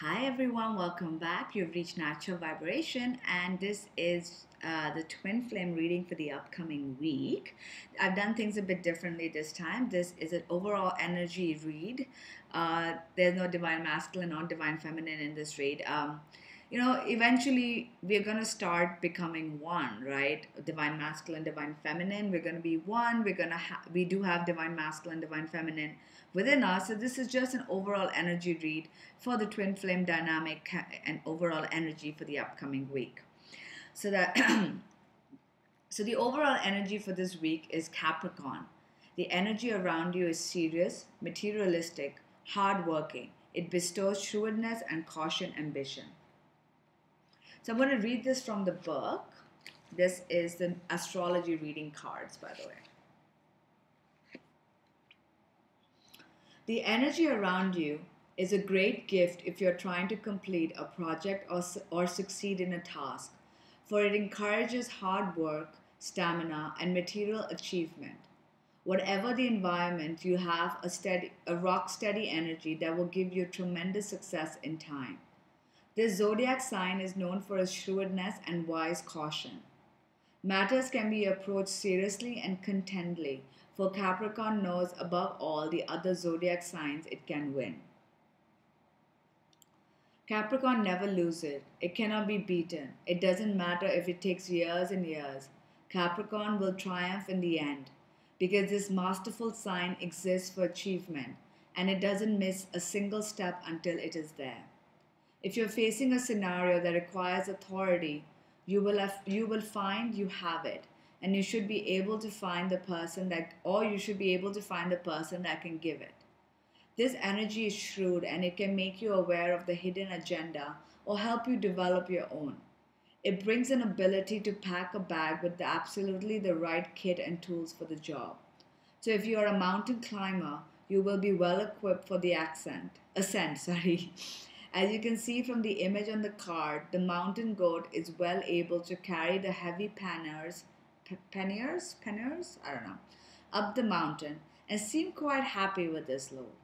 Hi everyone, welcome back. You've reached Natural Vibration, and this is uh, the twin flame reading for the upcoming week. I've done things a bit differently this time. This is an overall energy read. Uh, there's no divine masculine or divine feminine in this read. Um, you know, eventually we're going to start becoming one, right? Divine masculine, divine feminine. We're going to be one. We're going to ha- we do have divine masculine, divine feminine within us. So this is just an overall energy read for the twin flame dynamic and overall energy for the upcoming week. So that so the overall energy for this week is Capricorn. The energy around you is serious, materialistic, hardworking. It bestows shrewdness and caution ambition. So I'm going to read this from the book. This is the astrology reading cards, by the way. The energy around you is a great gift if you're trying to complete a project or, or succeed in a task, for it encourages hard work, stamina, and material achievement. Whatever the environment, you have a steady, a rock steady energy that will give you tremendous success in time. This zodiac sign is known for its shrewdness and wise caution. Matters can be approached seriously and contently, for Capricorn knows above all the other zodiac signs it can win. Capricorn never loses. It cannot be beaten. It doesn't matter if it takes years and years. Capricorn will triumph in the end because this masterful sign exists for achievement and it doesn't miss a single step until it is there. If you're facing a scenario that requires authority, you will have, you will find you have it and you should be able to find the person that or you should be able to find the person that can give it. This energy is shrewd and it can make you aware of the hidden agenda or help you develop your own. It brings an ability to pack a bag with the absolutely the right kit and tools for the job. So if you are a mountain climber, you will be well equipped for the accent, ascent, sorry. As you can see from the image on the card, the mountain goat is well able to carry the heavy panniers, panniers, panniers, I don't know, up the mountain and seem quite happy with this load.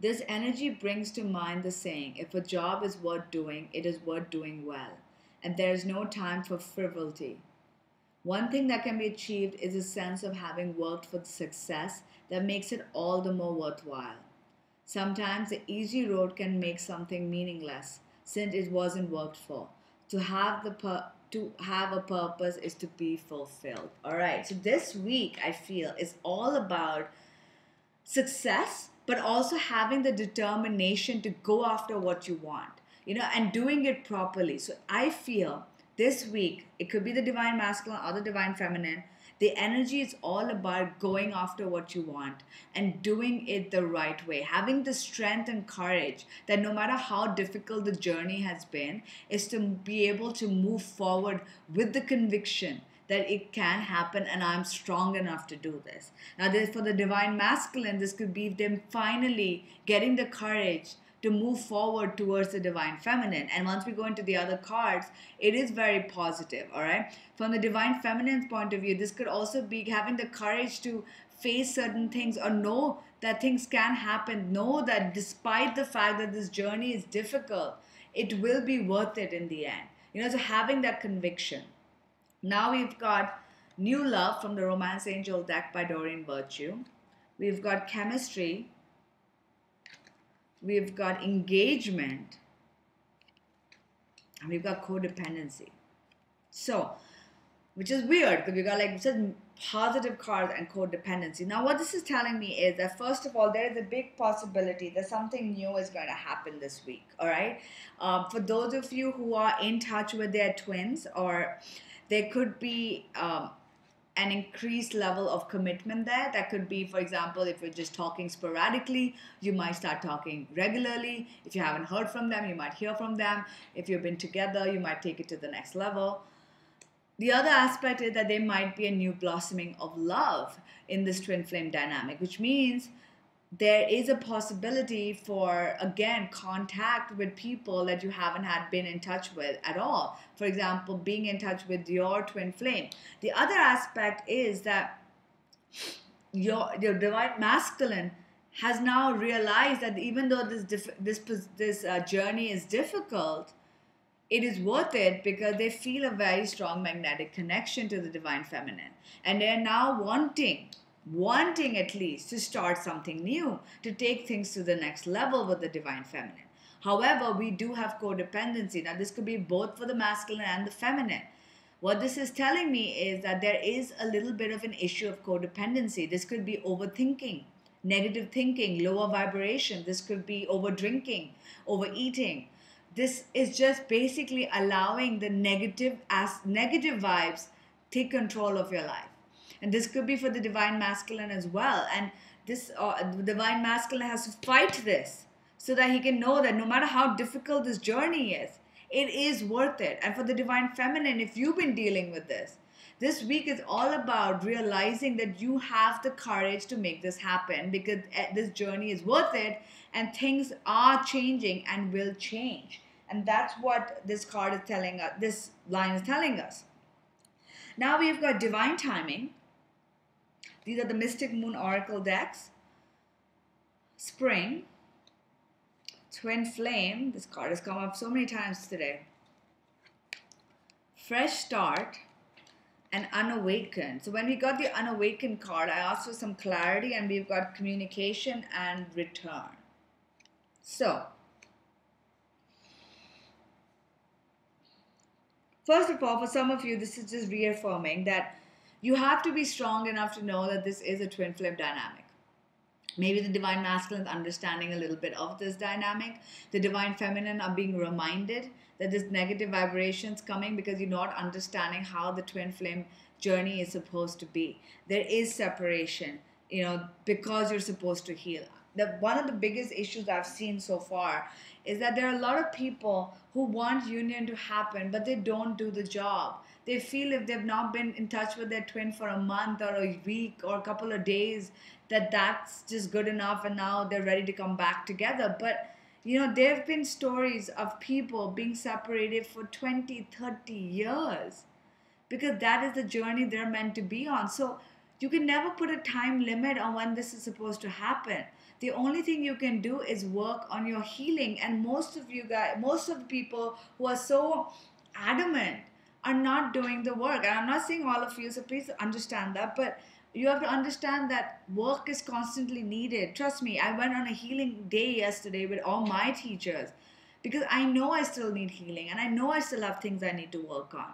This energy brings to mind the saying, if a job is worth doing, it is worth doing well, and there is no time for frivolity. One thing that can be achieved is a sense of having worked for success that makes it all the more worthwhile. Sometimes the easy road can make something meaningless since it wasn't worked for. To have the pur- to have a purpose is to be fulfilled. All right. So this week I feel is all about success but also having the determination to go after what you want. You know, and doing it properly. So I feel this week it could be the divine masculine or the divine feminine the energy is all about going after what you want and doing it the right way. Having the strength and courage that no matter how difficult the journey has been, is to be able to move forward with the conviction that it can happen and I'm strong enough to do this. Now, for the divine masculine, this could be them finally getting the courage to move forward towards the divine feminine. And once we go into the other cards, it is very positive, all right? From the divine feminine's point of view, this could also be having the courage to face certain things or know that things can happen. Know that despite the fact that this journey is difficult, it will be worth it in the end. You know, so having that conviction. Now we've got New Love from the Romance Angel deck by Doreen Virtue. We've got Chemistry we've got engagement, and we've got codependency. So, which is weird because we got like such positive cards and codependency. Now, what this is telling me is that first of all, there is a big possibility that something new is going to happen this week. All right, um, for those of you who are in touch with their twins, or there could be um, an increased level of commitment there. That could be, for example, if you're just talking sporadically, you might start talking regularly. If you haven't heard from them, you might hear from them. If you've been together, you might take it to the next level. The other aspect is that there might be a new blossoming of love in this twin flame dynamic, which means there is a possibility for again contact with people that you haven't had been in touch with at all. For example being in touch with your twin flame. The other aspect is that your your divine masculine has now realized that even though this this this uh, journey is difficult, it is worth it because they feel a very strong magnetic connection to the divine feminine, and they're now wanting wanting at least to start something new, to take things to the next level with the divine feminine. However, we do have codependency. Now, this could be both for the masculine and the feminine. What this is telling me is that there is a little bit of an issue of codependency. This could be overthinking, negative thinking, lower vibration. This could be over drinking, overeating. This is just basically allowing the negative as negative vibes take control of your life. And this could be for the divine masculine as well. And this uh, divine masculine has to fight this so that he can know that no matter how difficult this journey is, it is worth it. And for the divine feminine, if you've been dealing with this, this week is all about realizing that you have the courage to make this happen because eh, this journey is worth it and things are changing and will change. And that's what this card is telling us, this line is telling us. Now we've got divine timing. These are the Mystic Moon Oracle decks. Spring, Twin Flame, this card has come up so many times today. Fresh Start and Unawakened. So when we got the Unawakened card, I asked for some clarity and we've got communication and return. So, first of all, for some of you, this is just reaffirming that you have to be strong enough to know that this is a twin flame dynamic. Maybe the divine masculine is understanding a little bit of this dynamic. The divine feminine are being reminded that this negative vibration is coming because you're not understanding how the twin flame journey is supposed to be. There is separation, you know, because you're supposed to heal. The, one of the biggest issues I've seen so far is that there are a lot of people who want union to happen, but they don't do the job. They feel if they've not been in touch with their twin for a month or a week or a couple of days, that that's just good enough and now they're ready to come back together. But you know there have been stories of people being separated for 20 30 years because that is the journey they're meant to be on. So you can never put a time limit on when this is supposed to happen. The only thing you can do is work on your healing. And most of you guys most of the people who are so adamant are not doing the work and i'm not saying all of you so please understand that but you have to understand that work is constantly needed. Trust me, I went on a healing day yesterday with all my teachers because I know I still need healing and I know I still have things I need to work on.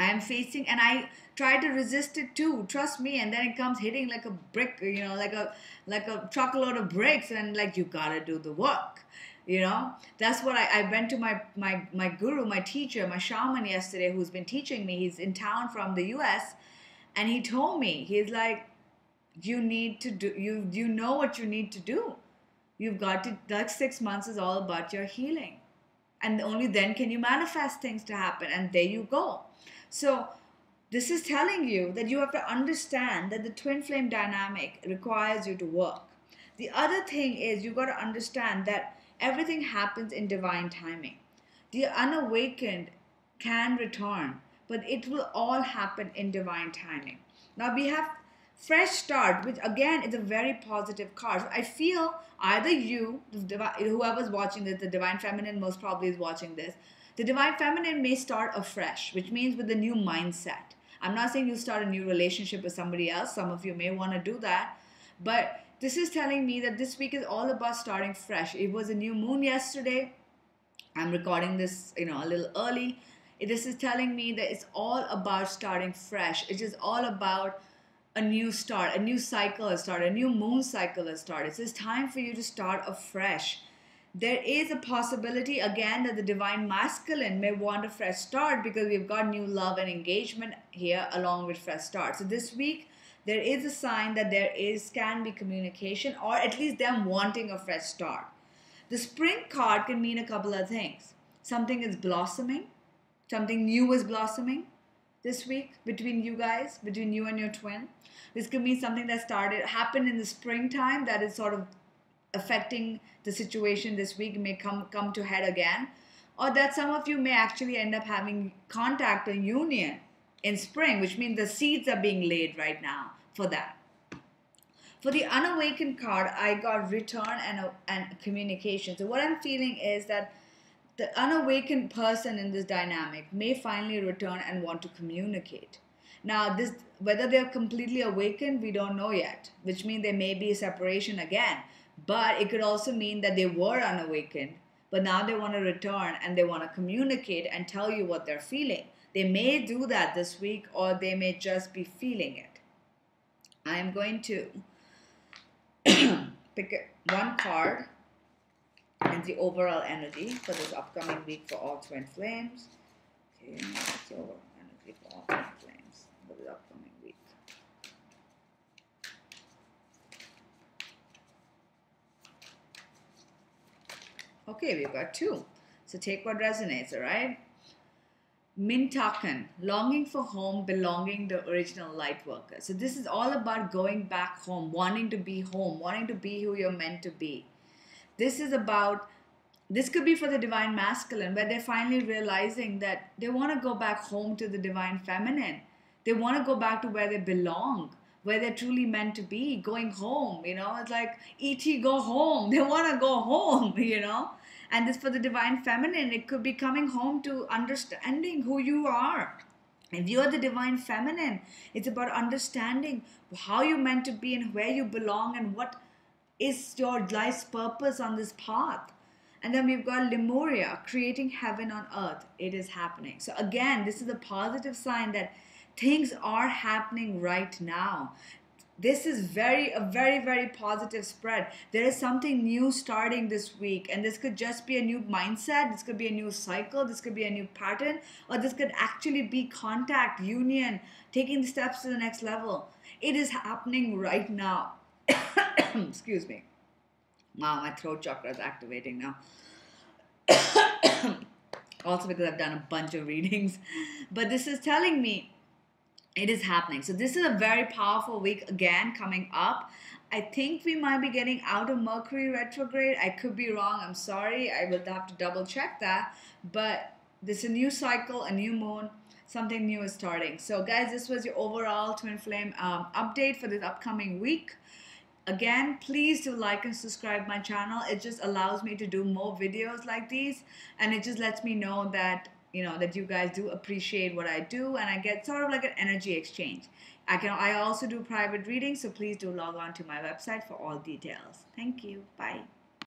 I am facing and I try to resist it too. Trust me, and then it comes hitting like a brick, you know, like a like a truckload of bricks, and like you gotta do the work. You know, that's what I, I went to my my my guru, my teacher, my shaman yesterday, who's been teaching me. He's in town from the U.S and he told me he's like you need to do you you know what you need to do you've got to that six months is all about your healing and only then can you manifest things to happen and there you go so this is telling you that you have to understand that the twin flame dynamic requires you to work the other thing is you've got to understand that everything happens in divine timing the unawakened can return but it will all happen in divine timing. Now we have fresh start, which again is a very positive card. So I feel either you, whoever's watching this, the divine feminine most probably is watching this. The divine feminine may start afresh, which means with a new mindset. I'm not saying you start a new relationship with somebody else. Some of you may want to do that, but this is telling me that this week is all about starting fresh. It was a new moon yesterday. I'm recording this, you know, a little early. This is telling me that it's all about starting fresh. It is all about a new start, a new cycle has started, a new moon cycle has started. So it's time for you to start afresh. There is a possibility again that the divine masculine may want a fresh start because we've got new love and engagement here along with fresh start. So this week there is a sign that there is can be communication or at least them wanting a fresh start. The spring card can mean a couple of things. Something is blossoming, something new is blossoming this week between you guys, between you and your twin. This could be something that started happened in the springtime that is sort of affecting the situation this week may come come to head again, or that some of you may actually end up having contact or union in spring, which means the seeds are being laid right now for that. For the unawakened card, I got return and, and communication. So what I'm feeling is that the unawakened person in this dynamic may finally return and want to communicate. Now, this whether they're completely awakened, we don't know yet, which means there may be a separation again. But it could also mean that they were unawakened, but now they want to return and they want to communicate and tell you what they're feeling. They may do that this week, or they may just be feeling it. I am going to pick one card and the overall energy for this upcoming week for all twin flames. Okay, that's the overall energy for all twin flames for the upcoming week. Okay, we've got two. So take what resonates, all right? Mintakan, longing for home, belonging the original light worker. So this is all about going back home, wanting to be home, wanting to be who you're meant to be. This is about this could be for the divine masculine where they're finally realizing that they want to go back home to the divine feminine. They want to go back to where they belong, where they're truly meant to be, going home, you know. It's like E.T. go home. They want to go home, you know and this for the divine feminine it could be coming home to understanding who you are if you're the divine feminine it's about understanding how you're meant to be and where you belong and what is your life's purpose on this path and then we've got Lemuria, creating heaven on earth. It is happening. So, again, this is a positive sign that things are happening right now this is very a very very positive spread. There is something new starting this week and this could just be a new mindset this could be a new cycle this could be a new pattern or this could actually be contact union taking the steps to the next level. It is happening right now. Excuse me. Wow my throat chakra is activating now. Also because i've done a bunch of readings. But this is telling me it is happening. So this is a very powerful week again coming up. I think we might be getting out of Mercury retrograde. I could be wrong. I'm sorry. I will have to double check that. But this is a new cycle, a new moon. Something new is starting. So, guys, this was your overall twin flame um, update for this upcoming week. Again, please do like and subscribe my channel. It just allows me to do more videos like these, and it just lets me know that you know that you guys do appreciate what I do and I get sort of like an energy exchange. I can I also do private readings, so please do log on to my website for all details. Thank you. Bye.